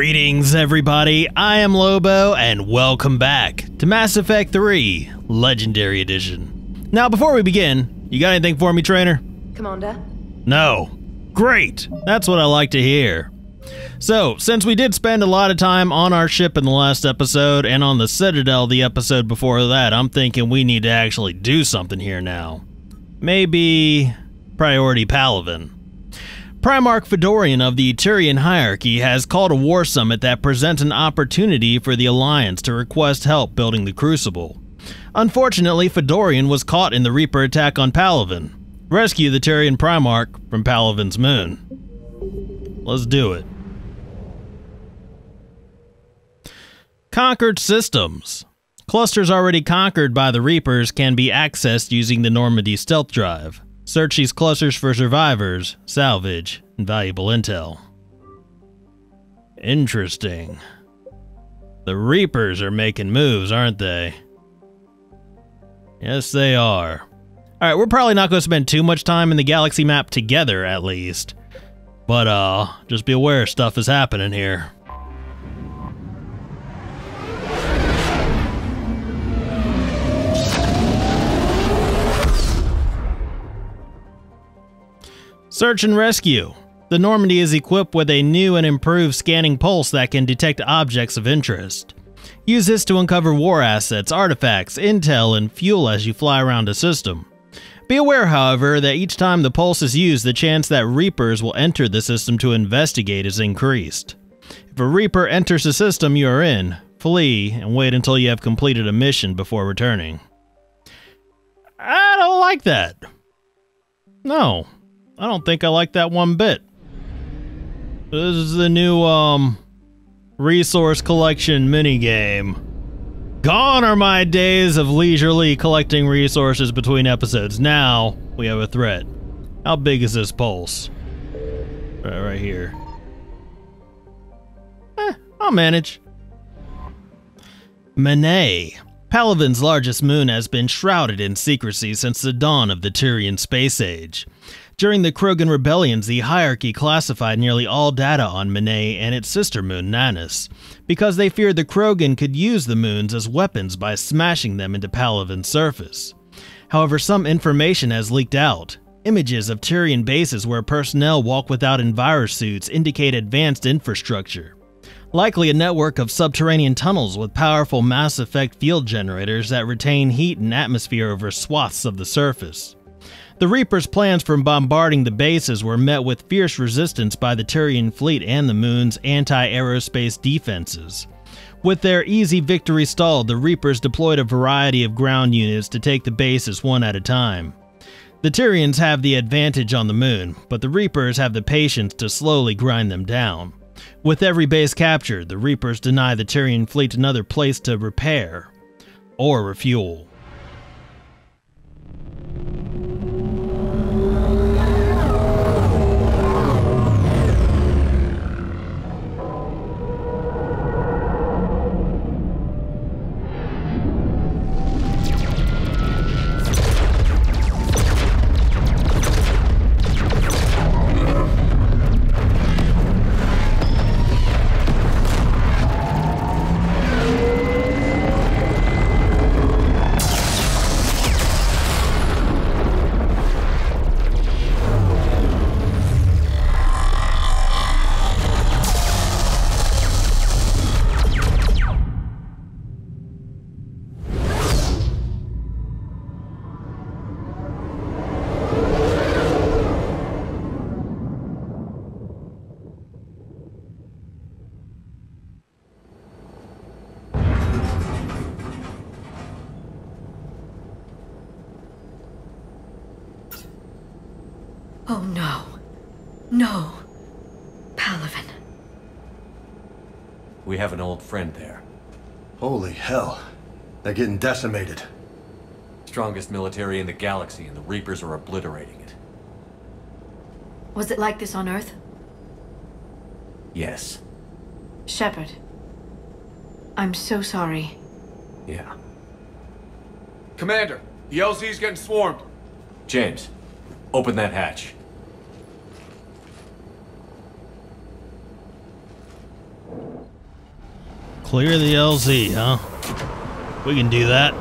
Greetings, everybody. I am Lobo, and welcome back to Mass Effect 3 Legendary Edition. Now, before we begin, you got anything for me, Traynor? Commander? No. Great. That's what I like to hear. So, since we did spend a lot of time on our ship in the last episode and on the Citadel the episode before that, I'm thinking we need to actually do something here now. Maybe Priority Palaven. Primarch Fedorian of the Turian hierarchy has called a war summit that presents an opportunity for the Alliance to request help building the Crucible. Unfortunately, Fedorian was caught in the Reaper attack on Palaven. Rescue the Turian Primarch from Palaven's moon. Let's do it. Conquered systems. Clusters already conquered by the Reapers can be accessed using the Normandy stealth drive. Search these clusters for survivors, salvage, and valuable intel. Interesting. The Reapers are making moves, aren't they? Yes, they are. Alright, we're probably not going to spend too much time in the galaxy map together, at least. But, uh, just be aware stuff is happening here. Search and rescue. The Normandy is equipped with a new and improved scanning pulse that can detect objects of interest. Use this to uncover war assets, artifacts, intel, and fuel as you fly around a system. Be aware, however, that each time the pulse is used, the chance that Reapers will enter the system to investigate is increased. If a Reaper enters the system you are in, flee and wait until you have completed a mission before returning. I don't like that. No, I don't think I like that one bit. This is the new, um, resource collection minigame. Gone are my days of leisurely collecting resources between episodes. Now, we have a threat. How big is this pulse? Right, right here. Eh, I'll manage. Menae. Palaven's largest moon has been shrouded in secrecy since the dawn of the Turian space age. During the Krogan rebellions, the hierarchy classified nearly all data on Menae and its sister moon, Nanus, because they feared the Krogan could use the moons as weapons by smashing them into Palaven's surface. However, some information has leaked out. Images of Turian bases where personnel walk without envirosuits indicate advanced infrastructure. Likely a network of subterranean tunnels with powerful mass effect field generators that retain heat and atmosphere over swaths of the surface. The Reapers' plans for bombarding the bases were met with fierce resistance by the Turian fleet and the Moon's anti-aerospace defenses. With their easy victory stalled, the Reapers deployed a variety of ground units to take the bases one at a time. The Turians have the advantage on the Moon, but the Reapers have the patience to slowly grind them down. With every base captured, the Reapers deny the Turian fleet another place to repair or refuel. Have an old friend there. Holy hell. They're getting decimated. Strongest military in the galaxy, and the Reapers are obliterating it. Was it like this on Earth? Yes. Shepard. I'm so sorry. Yeah. Commander, the LZ's getting swarmed. James, open that hatch. Clear the LZ, huh? We can do that.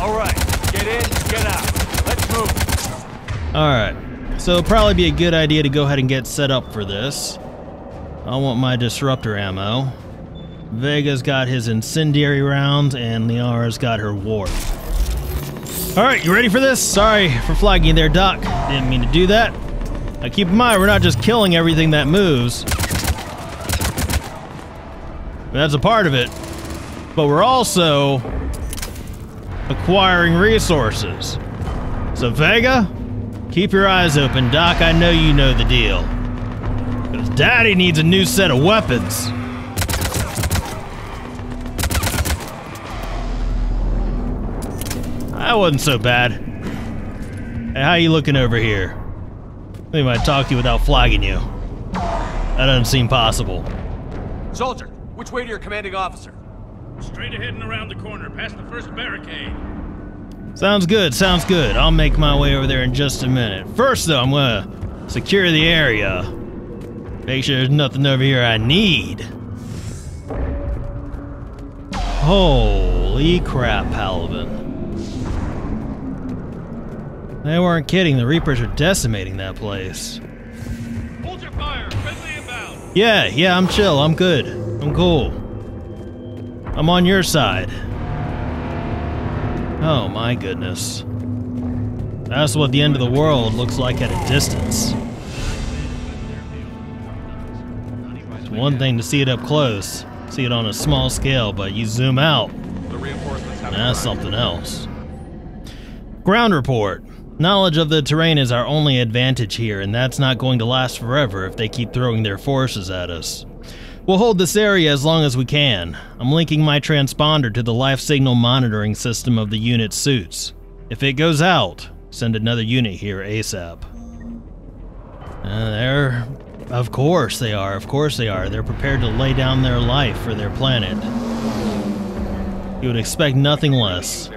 All right, get in, get out. Let's move. Alright, so it'll probably be a good idea to go ahead and get set up for this. I want my disruptor ammo. Vega's got his incendiary rounds, and Liara's got her warp. Alright, you ready for this? Sorry for flagging you there, Doc. Didn't mean to do that. Now keep in mind, we're not just killing everything that moves. That's a part of it. But we're also acquiring resources. So Vega, keep your eyes open, Doc. I know you know the deal. Because Daddy needs a new set of weapons. That wasn't so bad. Hey, how you looking over here? I think I might talk to you without flagging you. That doesn't seem possible. Soldier, which way to your commanding officer? Straight ahead and around the corner, past the first barricade. Sounds good, sounds good. I'll make my way over there in just a minute. First, though, I'm gonna secure the area. Make sure there's nothing over here I need. Holy crap, Paladin. They weren't kidding, the Reapers are decimating that place. Fire. Yeah, yeah, I'm chill, I'm good. I'm cool. I'm on your side. Oh my goodness. That's what the end of the world looks like at a distance. It's one thing to see it up close, see it on a small scale, but you zoom out, that's something else. Ground report. Knowledge of the terrain is our only advantage here, and that's not going to last forever if they keep throwing their forces at us. We'll hold this area as long as we can. I'm linking my transponder to the life signal monitoring system of the unit's suits. If it goes out, send another unit here ASAP. Uh, they're. Of course they are, of course they are. They're prepared to lay down their life for their planet. You would expect nothing less.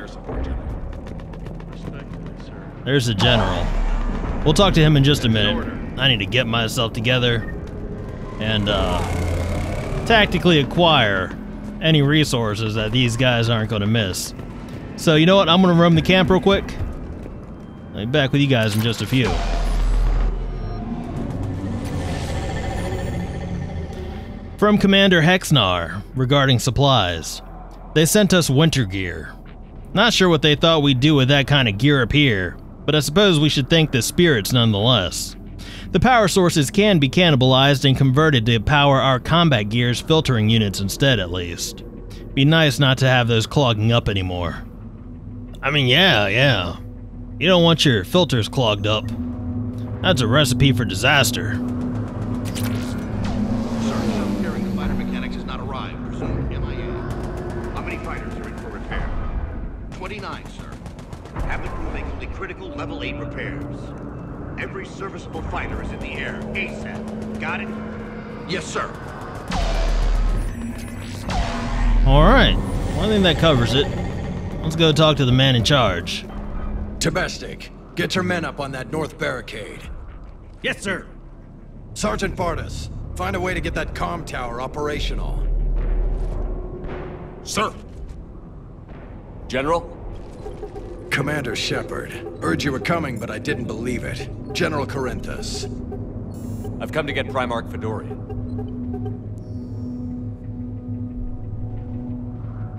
Their support, General. There's the general. We'll talk to him in just a minute. I need to get myself together and uh, tactically acquire any resources that these guys aren't going to miss. So you know what? I'm going to roam the camp real quick. I'll be back with you guys in just a few. From Commander Hexnar regarding supplies. They sent us winter gear. Not sure what they thought we'd do with that kind of gear up here, but I suppose we should thank the spirits nonetheless. The power sources can be cannibalized and converted to power our combat gear's filtering units instead, at least. Be nice not to have those clogging up anymore. I mean, yeah, yeah. You don't want your filters clogged up. That's a recipe for disaster. Critical level 8 repairs. Every serviceable fighter is in the air. ASAP. Got it? Yes, sir. Alright, one thing that covers it. Let's go talk to the man in charge. Domestic, get your men up on that north barricade. Yes, sir. Sergeant Bartis, find a way to get that comm tower operational. Sir! General? Commander Shepard, heard you were coming, but I didn't believe it. General Corinthus. I've come to get Primarch Fedorian.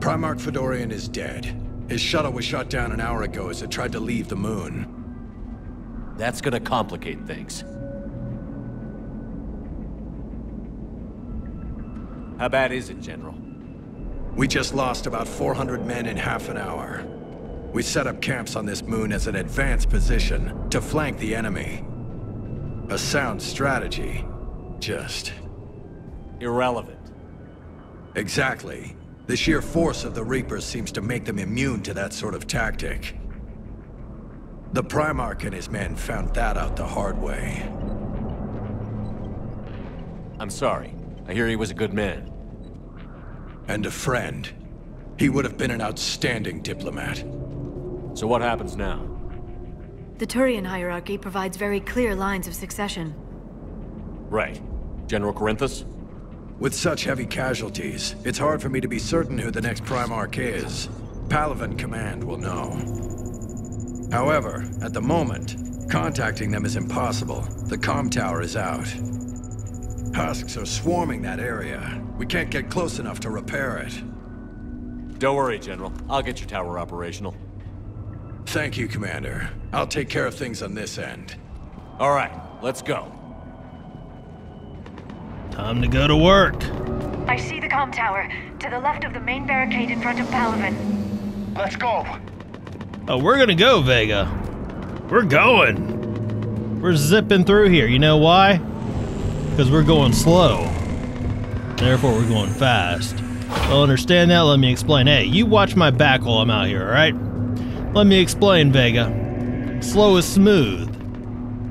Primarch Fedorian is dead. His shuttle was shot down an hour ago as it tried to leave the moon. That's gonna complicate things. How bad is it, General? We just lost about 400 men in half an hour. We set up camps on this moon as an advanced position to flank the enemy. A sound strategy. Just Irrelevant. Exactly. The sheer force of the Reapers seems to make them immune to that sort of tactic. The Primarch and his men found that out the hard way. I'm sorry. I hear he was a good man. And a friend. He would have been an outstanding diplomat. So what happens now? The Turian hierarchy provides very clear lines of succession. Right. General Corinthus? With such heavy casualties, it's hard for me to be certain who the next Primarch is. Palaven Command will know. However, at the moment, contacting them is impossible. The com tower is out. Husks are swarming that area. We can't get close enough to repair it. Don't worry, General. I'll get your tower operational. Thank you, Commander. I'll take care of things on this end. All right, let's go. Time to go to work. I see the com tower, to the left of the main barricade in front of Palaven. Let's go. Oh, we're gonna go, Vega. We're going. We're zipping through here. You know why? Because we're going slow. Therefore, we're going fast. Well, understand that? Let me explain. Hey, you watch my back while I'm out here, alright? Let me explain, Vega. Slow is smooth.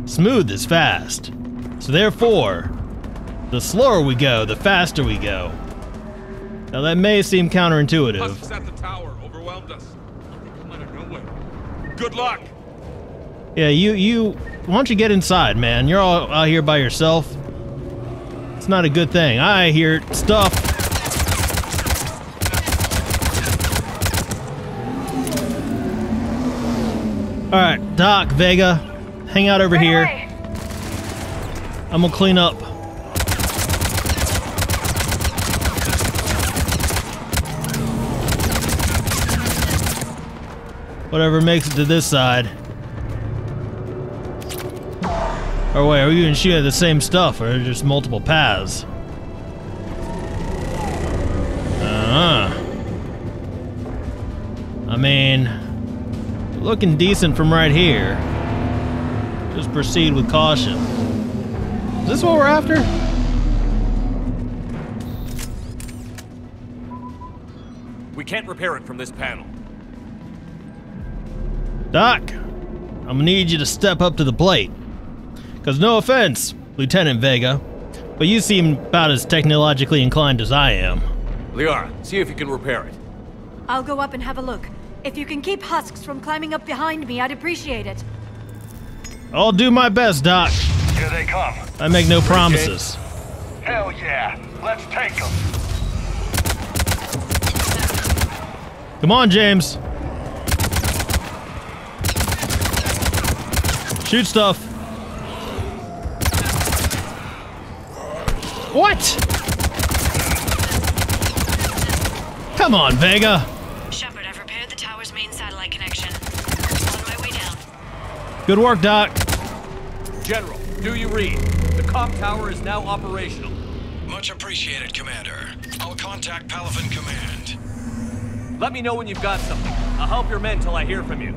Smooth is fast. So therefore, the slower we go, the faster we go. Now that may seem counterintuitive. At the tower overwhelmed us. Come out of nowhere. Good luck. Yeah, you you why don't you get inside, man? You're all out here by yourself. It's not a good thing. I hear stuff. All right, Doc, Vega, hang out over here. I'm gonna clean up. Whatever makes it to this side. Or wait, are we even shooting at the same stuff, or are there just multiple paths? Looking decent from right here. Just proceed with caution. Is this what we're after? We can't repair it from this panel. Doc, I'm gonna need you to step up to the plate. Cause no offense, Lieutenant Vega, but you seem about as technologically inclined as I am. Liara, see if you can repair it. I'll go up and have a look. If you can keep husks from climbing up behind me, I'd appreciate it. I'll do my best, Doc. Here they come. I make no promises. Hell yeah. Let's take them. Come on, James. Shoot stuff. What? Come on, Vega. Good work, Doc. General, do you read? The com tower is now operational. Much appreciated, Commander. I'll contact Palaven Command. Let me know when you've got something. I'll help your men till I hear from you.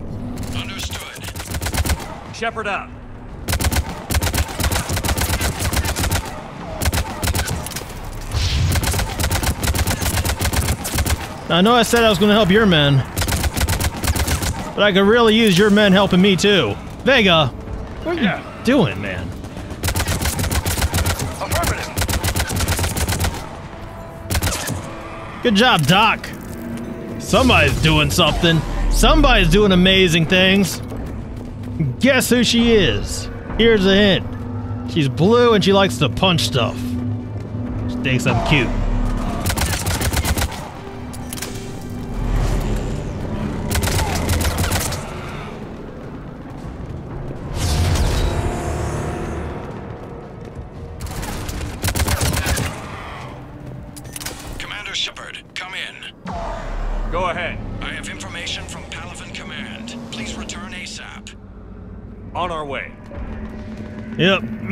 Understood. Shepard out. I know I said I was going to help your men, but I could really use your men helping me too. Vega, what are you doing, man? Affirmative. Good job, Doc. Somebody's doing something. Somebody's doing amazing things. Guess who she is? Here's a hint. She's blue and she likes to punch stuff. She thinks I'm cute.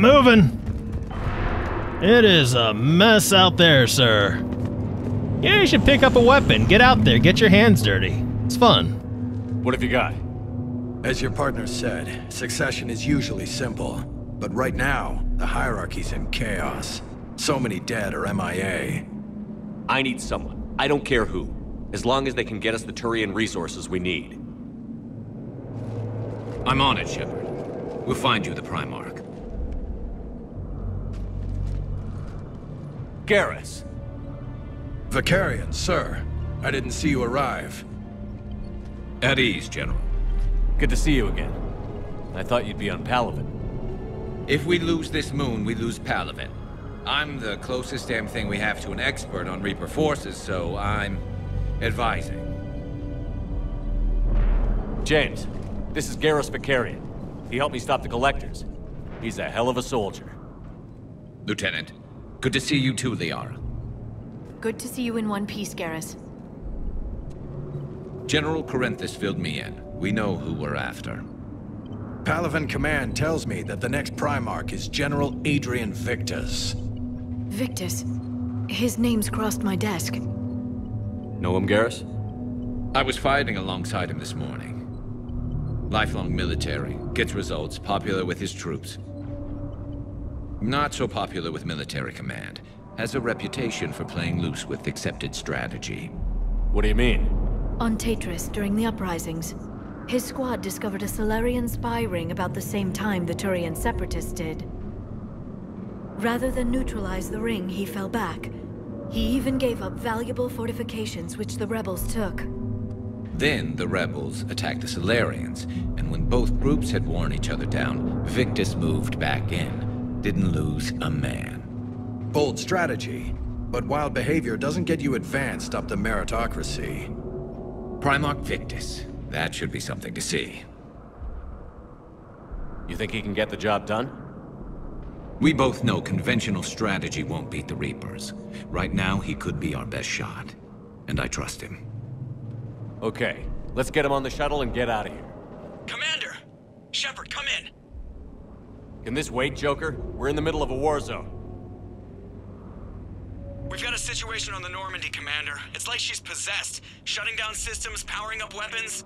Moving. It is a mess out there, sir. Yeah, you should pick up a weapon. Get out there, get your hands dirty. It's fun. What have you got? As your partner said, succession is usually simple. But right now, the hierarchy's in chaos. So many dead or MIA. I need someone. I don't care who. As long as they can get us the Turian resources we need. I'm on it, Shepard. We'll find you the Primarch. Garrus. Vakarian, sir. I didn't see you arrive. At ease, General. Good to see you again. I thought you'd be on Palaven. If we lose this moon, we lose Palaven. I'm the closest damn thing we have to an expert on Reaper forces, so I'm advising. James, this is Garrus Vakarian. He helped me stop the Collectors. He's a hell of a soldier. Lieutenant, good to see you too, Liara. Good to see you in one piece, Garrus. General Corinthus filled me in. We know who we're after. Palaven Command tells me that the next Primarch is General Adrian Victus. Victus. His name's crossed my desk. Know him, Garrus? I was fighting alongside him this morning. Lifelong military, gets results, popular with his troops. Not so popular with military command. Has a reputation for playing loose with accepted strategy. What do you mean? On Taetrus, during the uprisings, his squad discovered a Salarian spy ring about the same time the Turian Separatists did. Rather than neutralize the ring, he fell back. He even gave up valuable fortifications which the rebels took. Then the rebels attacked the Salarians, and when both groups had worn each other down, Victus moved back in. Didn't lose a man. Bold strategy, but wild behavior doesn't get you advanced up the meritocracy. Primarch Victus. That should be something to see. You think he can get the job done? We both know conventional strategy won't beat the Reapers. Right now, he could be our best shot. And I trust him. Okay, let's get him on the shuttle and get out of here. Commander! Shepard, come in! Can this wait, Joker? We're in the middle of a war zone. We've got a situation on the Normandy, Commander. It's like she's possessed. Shutting down systems, powering up weapons.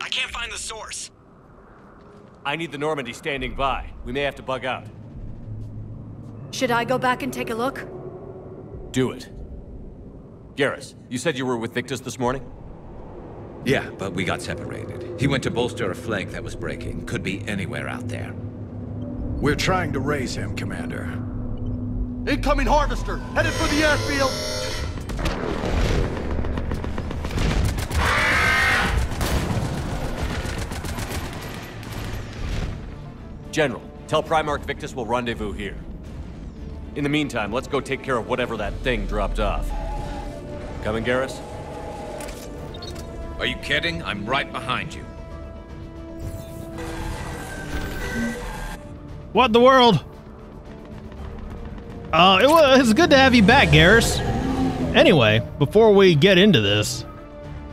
I can't find the source. I need the Normandy standing by. We may have to bug out. Should I go back and take a look? Do it. Garrus, you said you were with Victus this morning? Yeah, but we got separated. He went to bolster a flank that was breaking. Could be anywhere out there. We're trying to raise him, Commander. Incoming Harvester! Headed for the airfield! General, tell Primarch Victus we'll rendezvous here. In the meantime, let's go take care of whatever that thing dropped off. Coming, Garrus? Are you kidding? I'm right behind you. What in the world? Uh, it was good to have you back, Garrus. Anyway, before we get into this,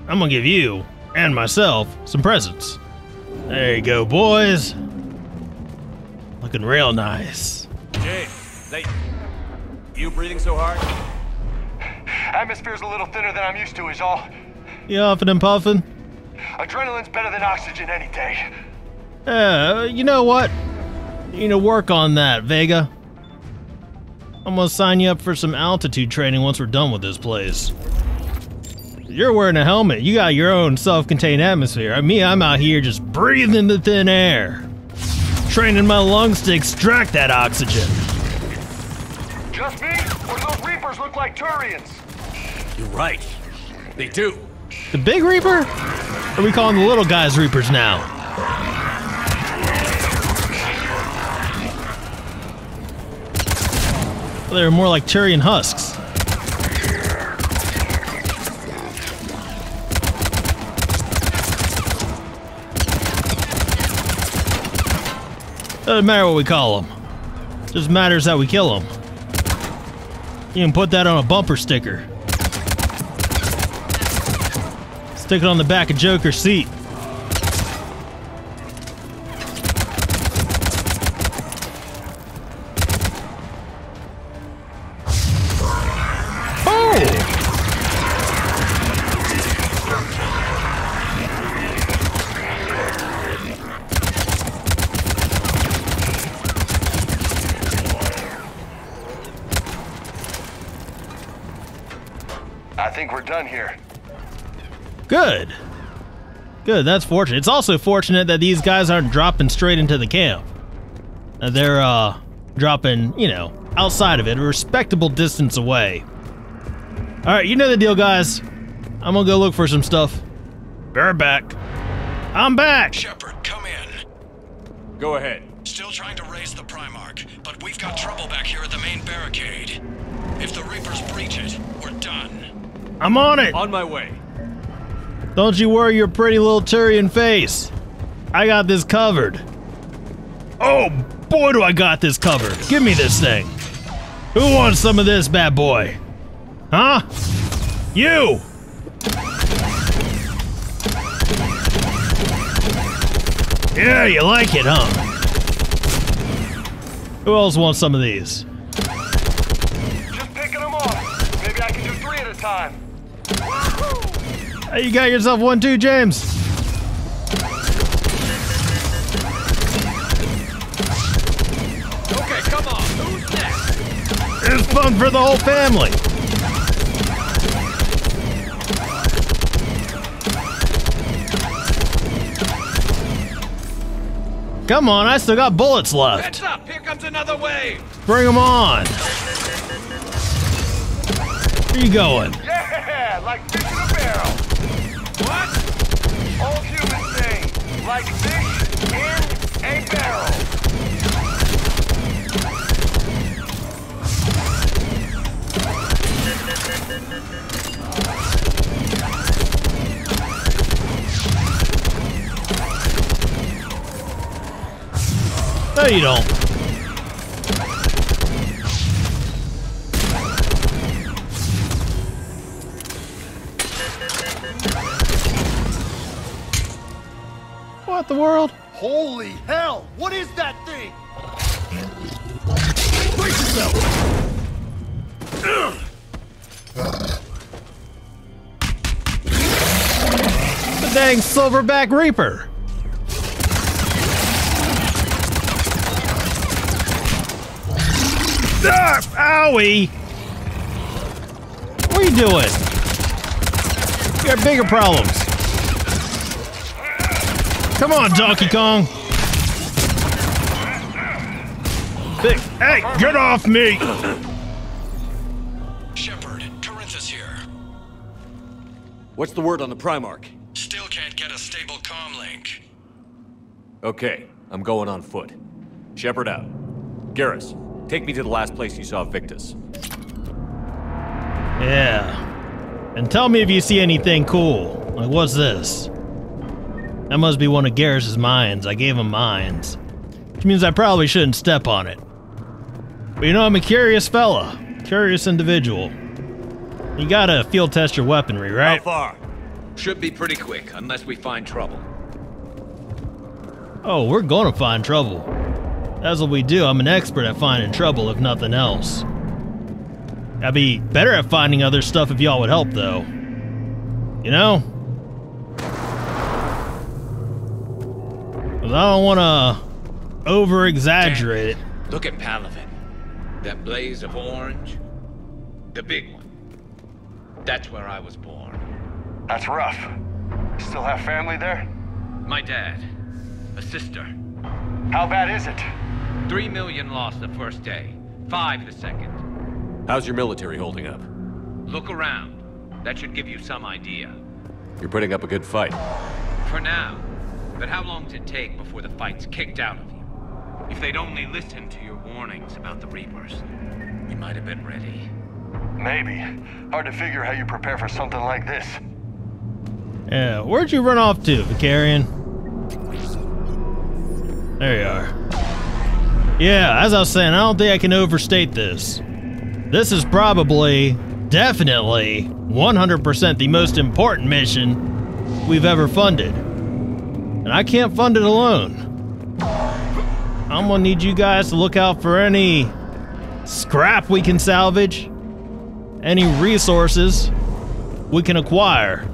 I'm gonna give you and myself some presents. There you go, boys. Looking real nice. James, they... You breathing so hard? Atmosphere's a little thinner than I'm used to, is all. You huffing and puffing? Adrenaline's better than oxygen any day. Uh, you know what? You need to work on that, Vega. I'm gonna sign you up for some altitude training once we're done with this place. You're wearing a helmet. You got your own self-contained atmosphere. Me, I'm out here just breathing the thin air. Training my lungs to extract that oxygen. Just me? Or do those Reapers look like Turians? You're right. They do. The Big Reaper? Or are we calling the little guys Reapers now? They're more like Turian husks. Doesn't matter what we call them. Just matters how we kill them. You can put that on a bumper sticker. Stick it on the back of Joker's seat. Good, that's fortunate. It's also fortunate that these guys aren't dropping straight into the camp. Uh, They're, uh, dropping, you know, outside of it, a respectable distance away. Alright, you know the deal, guys. I'm gonna go look for some stuff. Bear back. I'm back. Shepard, come in. Go ahead. Still trying to raise the Primarch, but we've got trouble back here at the main barricade. If the Reapers breach it, we're done. I'm on it. On my way. Don't you worry your pretty little Turian face. I got this covered. Oh, boy, do I got this covered. Give me this thing. Who wants some of this bad boy? Huh? You! Yeah, you like it, huh? Who else wants some of these? Just picking them off. Maybe I can do three at a time. You got yourself one too, James. Okay, come on. Who's next? It's fun for the whole family. Come on, I still got bullets left. Heads up! Here comes another wave! Bring them on. Where you going? Yeah, like fish in a barrel. What? Saying, like fish in a barrel. No, you don't. The world? Holy hell! What is that thing? The dang silverback reaper. Ah, owie! What are you doing? You got bigger problems. Come on, Donkey Kong. Big, hey, get off me! Shepard, Corinthus here. What's the word on the Primarch? Still can't get a stable comm link. Okay, I'm going on foot. Shepard out. Garrus, take me to the last place you saw Victus. Yeah. And tell me if you see anything cool. Like, what's this? That must be one of Garrus's mines. I gave him mines. Which means I probably shouldn't step on it. But you know, I'm a curious fella. Curious individual. You gotta field test your weaponry, right? How far? Should be pretty quick, unless we find trouble. Oh, we're gonna find trouble. That's what we do. I'm an expert at finding trouble, if nothing else. I'd be better at finding other stuff if y'all would help, though. You know? 'Cause I don't want to over exaggerate it. Look at Palaven. That blaze of orange. The big one. That's where I was born. That's rough. Still have family there? My dad. A sister. How bad is it? Three million lost the first day. Five the second. How's your military holding up? Look around. That should give you some idea. You're putting up a good fight. For now. But how long does it take before the fight's kicked out of you? If they'd only listened to your warnings about the Reapers, we might have been ready. Maybe. Hard to figure how you prepare for something like this. Yeah, where'd you run off to, Vakarian? There you are. Yeah, as I was saying, I don't think I can overstate this. This is probably, definitely, 100% the most important mission we've ever funded. And I can't fund it alone. I'm gonna need you guys to look out for any scrap we can salvage, any resources we can acquire.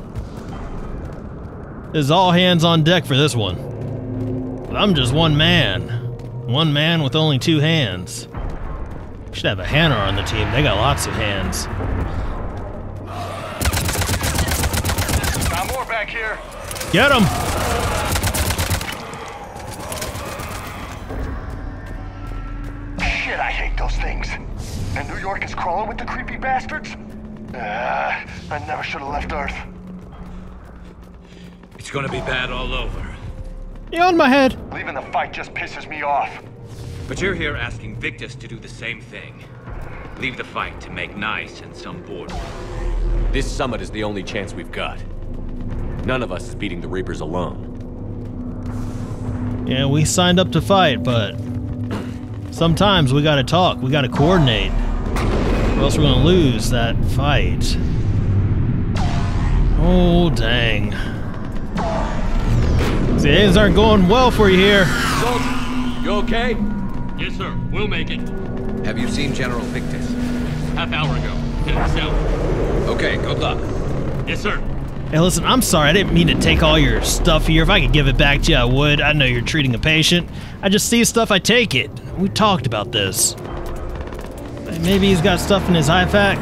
It's all hands on deck for this one. But I'm just one man. One man with only two hands. Should have a Hanar on the team. They got lots of hands. Got more back here. Get him! Shit, I hate those things. And New York is crawling with the creepy bastards? Ah, I never should have left Earth. It's gonna be bad all over. You on my head? Leaving the fight just pisses me off. But you're here asking Victus to do the same thing. Leave the fight to make nice and some bored. This summit is the only chance we've got. None of us is beating the Reapers alone. Yeah, we signed up to fight, but sometimes we gotta talk, we gotta coordinate. Or else we're gonna lose that fight. Oh, dang. See, things aren't going well for you here. Soldier, you okay? Yes, sir. We'll make it. Have you seen General Victus? Half hour ago. Heading south. Okay, good luck. Yes, sir. Hey, listen, I'm sorry. I didn't mean to take all your stuff here. If I could give it back to you, I would. I know you're treating a patient. I just see stuff, I take it. We talked about this. Maybe he's got stuff in his IFAK.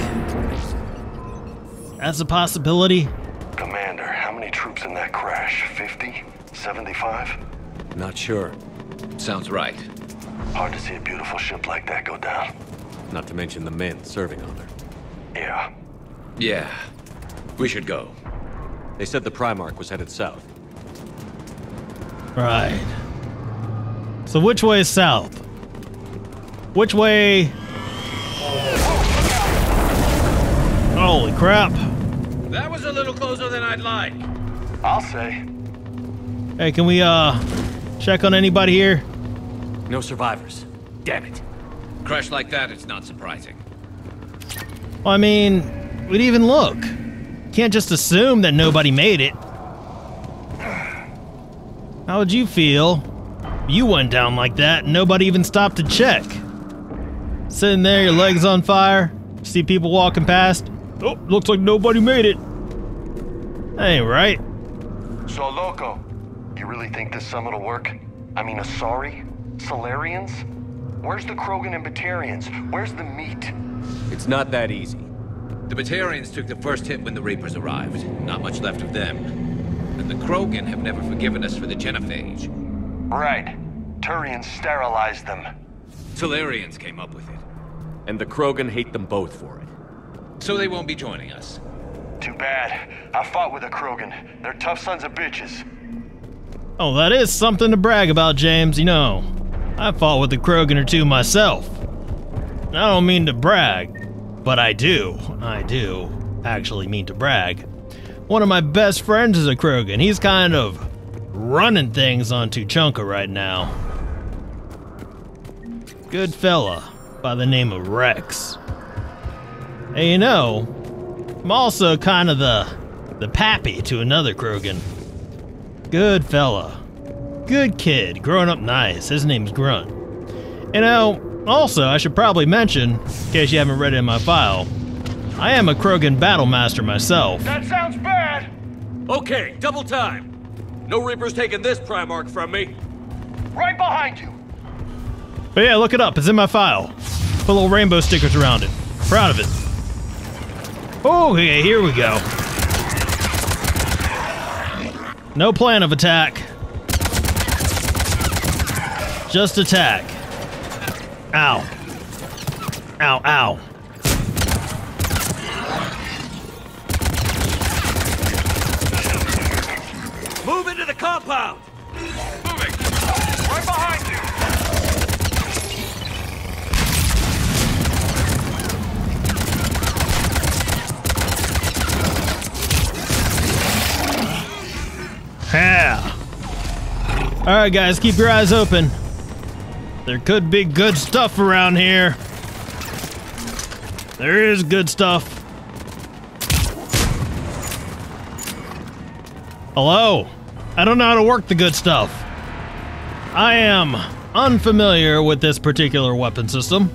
That's a possibility. Commander, how many troops in that crash? 50? 75? Not sure. Sounds right. Hard to see a beautiful ship like that go down. Not to mention the men serving on her. Yeah. Yeah. We should go. They said the Primarch was headed south. Right. So which way is south? Which way? Holy crap. That was a little closer than I'd like. I'll say. Hey, can we, uh, check on anybody here? No survivors. Damn it. Crash like that, it's not surprising. Well, I mean, we'd even look. Can't just assume that nobody made it. How would you feel? You went down like that and nobody even stopped to check. Sitting there, your legs on fire, see people walking past. Oh, looks like nobody made it. That ain't right. So, Loco, you really think this summit will work? I mean, Asari? Salarians? Where's the Krogan and Batarians? Where's the meat? It's not that easy. The Batarians took the first hit when the Reapers arrived. Not much left of them. And the Krogan have never forgiven us for the genophage. Right. Turians sterilized them. Salarians came up with it. And the Krogan hate them both for it. So they won't be joining us. Too bad. I fought with a Krogan. They're tough sons of bitches. Oh, that is something to brag about, James. You know, I fought with a Krogan or two myself. I don't mean to brag, but I do. I do actually mean to brag. One of my best friends is a Krogan. He's kind of running things on Tuchanka right now. Good fella by the name of Rex. Hey, you know, I'm also kind of the the pappy to another Krogan. Good fella. Good kid, growing up nice. His name's Grunt. You know, also, I should probably mention, in case you haven't read it in my file, I am a Krogan Battlemaster myself. That sounds bad! Okay, double time. No Reapers taking this Primarch from me. Right behind you! But yeah, look it up. It's in my file. Put little rainbow stickers around it. Proud of it. Oh, okay, here we go. No plan of attack. Just attack. Ow. Ow, ow. Move into the compound! Moving! Right behind you! Alright, guys, keep your eyes open. There could be good stuff around here. There is good stuff. Hello? I don't know how to work the good stuff. I am unfamiliar with this particular weapon system.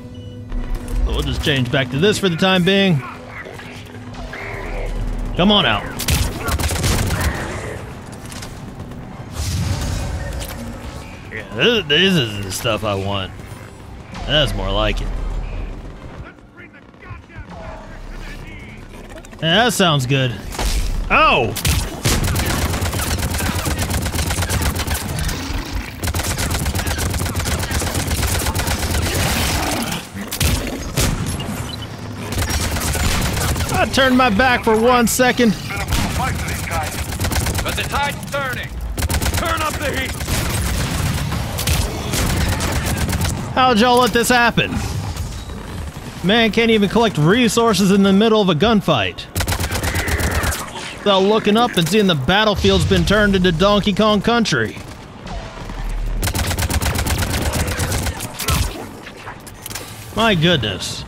We'll just change back to this for the time being. Come on out. This, is the stuff I want. That's more like it. Yeah, that sounds good. Oh! I turned my back for one second. But the tide's turning! Turn up the heat! How'd y'all let this happen? Man can't even collect resources in the middle of a gunfight. Without looking up and seeing the battlefield's been turned into Donkey Kong Country. My goodness.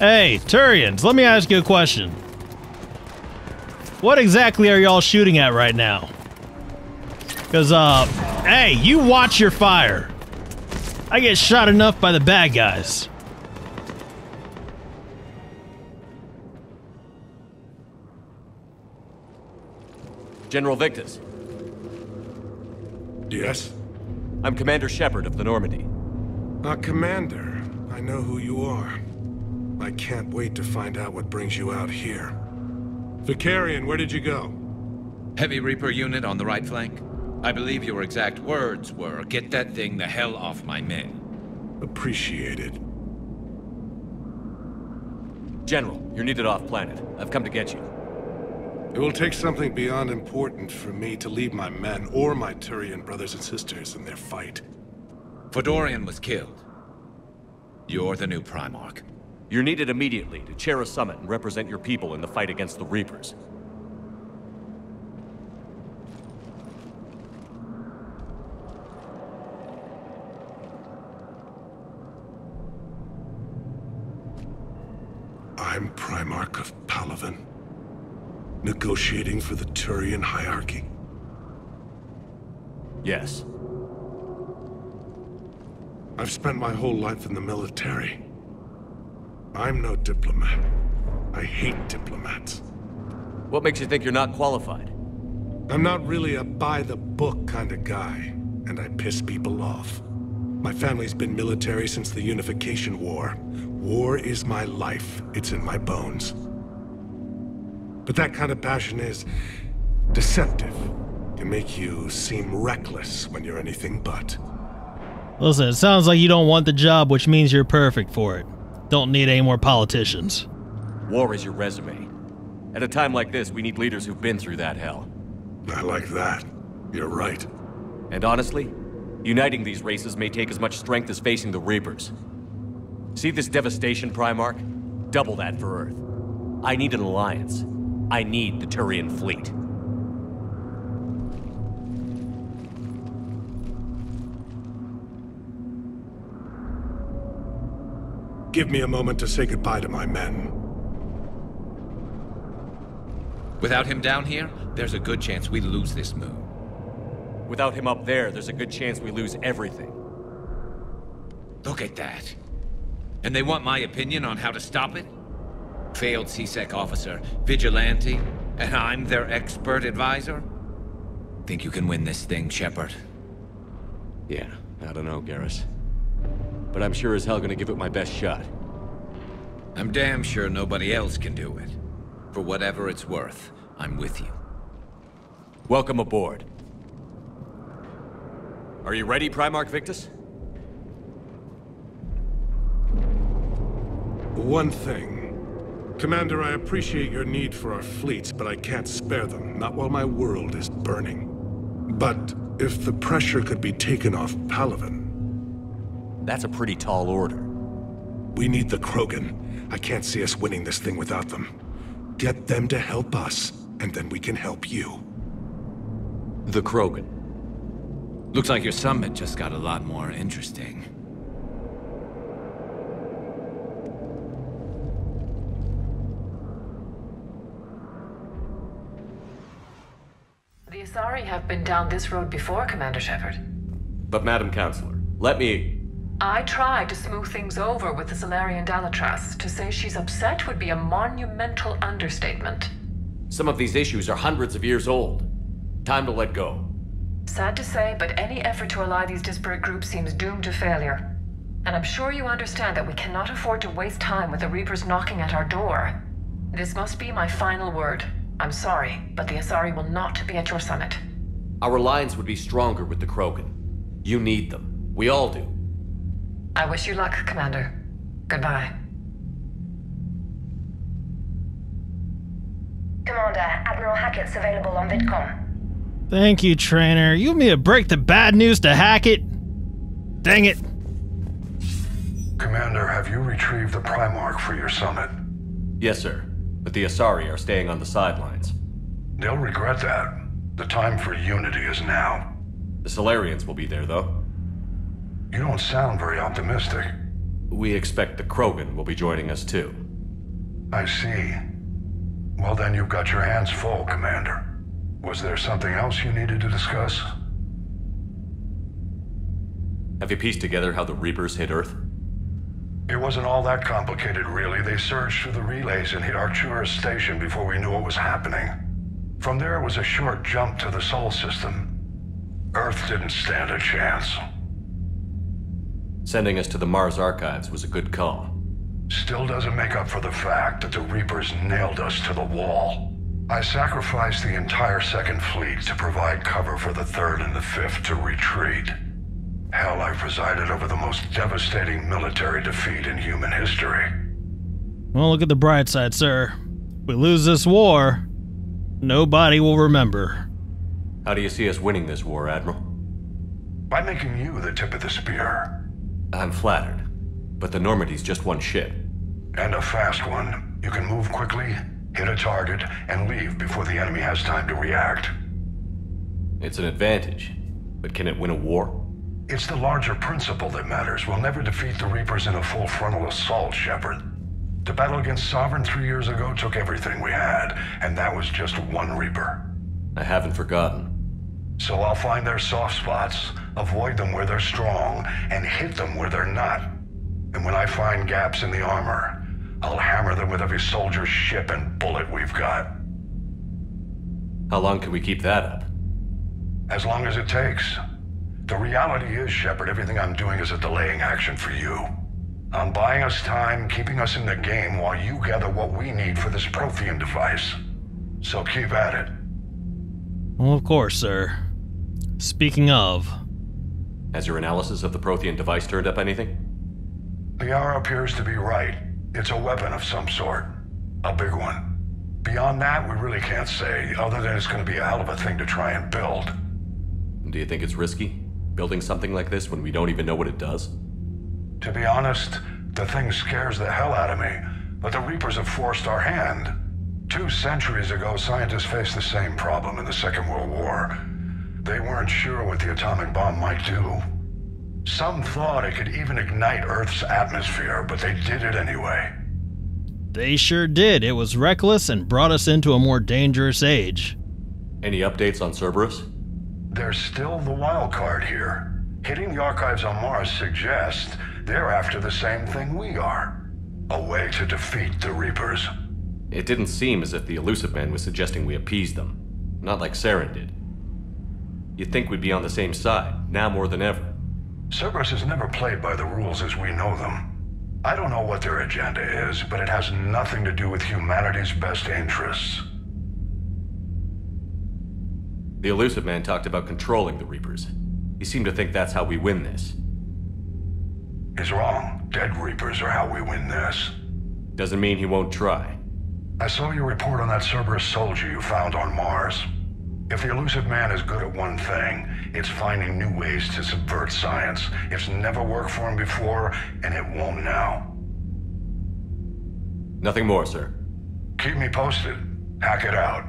Hey, Turians, let me ask you a question. What exactly are y'all shooting at right now? Because, uh, hey, you watch your fire. I get shot enough by the bad guys. General Victus. Yes? I'm Commander Shepard of the Normandy. Ah, Commander. I know who you are. I can't wait to find out what brings you out here. Vakarian, where did you go? Heavy Reaper unit on the right flank. I believe your exact words were, get that thing the hell off my men. Appreciated. General, you're needed off-planet. I've come to get you. It will take something beyond important for me to leave my men or my Turian brothers and sisters in their fight. Fedorian was killed. You're the new Primarch. You're needed immediately to chair a summit and represent your people in the fight against the Reapers. I'm Primarch of Palaven. Negotiating for the Turian hierarchy. Yes. I've spent my whole life in the military. I'm no diplomat. I hate diplomats. What makes you think you're not qualified? I'm not really a by-the-book kind of guy, and I piss people off. My family's been military since the Unification War. War is my life. It's in my bones. But that kind of passion is deceptive. Can make you seem reckless when you're anything but. Listen, it sounds like you don't want the job, which means you're perfect for it. Don't need any more politicians. War is your resume. At a time like this, we need leaders who've been through that hell. I like that. You're right. And honestly, uniting these races may take as much strength as facing the Reapers. See this devastation, Primarch? Double that for Earth. I need an alliance. I need the Turian fleet. Give me a moment to say goodbye to my men. Without him down here, there's a good chance we lose this moon. Without him up there, there's a good chance we lose everything. Look at that. And they want my opinion on how to stop it? Failed C-Sec officer, vigilante, and I'm their expert advisor? Think you can win this thing, Shepard? Yeah, I don't know, Garrus. But I'm sure as hell gonna give it my best shot. I'm damn sure nobody else can do it. For whatever it's worth, I'm with you. Welcome aboard. Are you ready, Primarch Victus? One thing. Commander, I appreciate your need for our fleets, but I can't spare them, not while my world is burning. But if the pressure could be taken off Palaven... That's a pretty tall order. We need the Krogan. I can't see us winning this thing without them. Get them to help us, and then we can help you. The Krogan. Looks like your summit just got a lot more interesting. The Asari have been down this road before, Commander Shepard. But Madam Councilor, let me... I tried to smooth things over with the Salarian Dalatrass. To say she's upset would be a monumental understatement. Some of these issues are hundreds of years old. Time to let go. Sad to say, but any effort to ally these disparate groups seems doomed to failure. And I'm sure you understand that we cannot afford to waste time with the Reapers knocking at our door. This must be my final word. I'm sorry, but the Asari will not be at your summit. Our alliance would be stronger with the Krogan. You need them. We all do. I wish you luck, Commander. Goodbye. Commander, Admiral Hackett's available on VidCom. Thank you, Traynor. You want me to break the bad news to Hackett? Dang it. Commander, have you retrieved the Primarch for your summit? Yes, sir. But the Asari are staying on the sidelines. They'll regret that. The time for unity is now. The Salarians will be there, though. You don't sound very optimistic. We expect the Krogan will be joining us, too. I see. Well, then you've got your hands full, Commander. Was there something else you needed to discuss? Have you pieced together how the Reapers hit Earth? It wasn't all that complicated, really. They surged through the relays and hit Arcturus station before we knew what was happening. From there, it was a short jump to the Sol system. Earth didn't stand a chance. Sending us to the Mars archives was a good call. Still doesn't make up for the fact that the Reapers nailed us to the wall. I sacrificed the entire Second Fleet to provide cover for the Third and the Fifth to retreat. Hell, I presided over the most devastating military defeat in human history. Well, look at the bright side, sir. If we lose this war, nobody will remember. How do you see us winning this war, Admiral? By making you the tip of the spear. I'm flattered. But the Normandy's just one ship. And a fast one. You can move quickly, hit a target, and leave before the enemy has time to react. It's an advantage. But can it win a war? It's the larger principle that matters. We'll never defeat the Reapers in a full frontal assault, Shepard. The battle against Sovereign three years ago took everything we had, and that was just one Reaper. I haven't forgotten. So I'll find their soft spots, avoid them where they're strong, and hit them where they're not. And when I find gaps in the armor, I'll hammer them with every soldier, ship, and bullet we've got. How long can we keep that up? As long as it takes. The reality is, Shepard, everything I'm doing is a delaying action for you. I'm buying us time, keeping us in the game while you gather what we need for this Prothean device. So keep at it. Well, of course, sir. Speaking of... Has your analysis of the Prothean device turned up anything? Liara appears to be right. It's a weapon of some sort. A big one. Beyond that, we really can't say, other than it's going to be a hell of a thing to try and build. Do you think it's risky? Building something like this when we don't even know what it does? To be honest, the thing scares the hell out of me, but the Reapers have forced our hand. Two centuries ago, scientists faced the same problem in the Second World War. They weren't sure what the atomic bomb might do. Some thought it could even ignite Earth's atmosphere, but they did it anyway. They sure did. It was reckless and brought us into a more dangerous age. Any updates on Cerberus? There's still the wild card here. Hitting the archives on Mars suggests they're after the same thing we are. A way to defeat the Reapers. It didn't seem as if the Illusive Man was suggesting we appease them. Not like Saren did. You'd think we'd be on the same side, now more than ever. Cerberus has never played by the rules as we know them. I don't know what their agenda is, but it has nothing to do with humanity's best interests. The Illusive Man talked about controlling the Reapers. He seemed to think that's how we win this. He's wrong. Dead Reapers are how we win this. Doesn't mean he won't try. I saw your report on that Cerberus soldier you found on Mars. If the Illusive Man is good at one thing, it's finding new ways to subvert science. It's never worked for him before, and it won't now. Nothing more, sir. Keep me posted. Hackett out.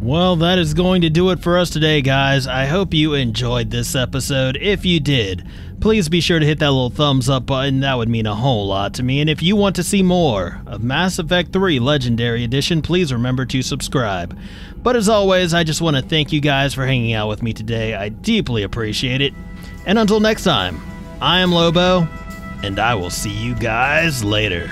Well, that is going to do it for us today, guys. I hope you enjoyed this episode. If you did, please be sure to hit that little thumbs up button. That would mean a whole lot to me. And if you want to see more of Mass Effect 3 Legendary Edition, please remember to subscribe. But as always, I just want to thank you guys for hanging out with me today. I deeply appreciate it. And until next time, I am Lobo, and I will see you guys later.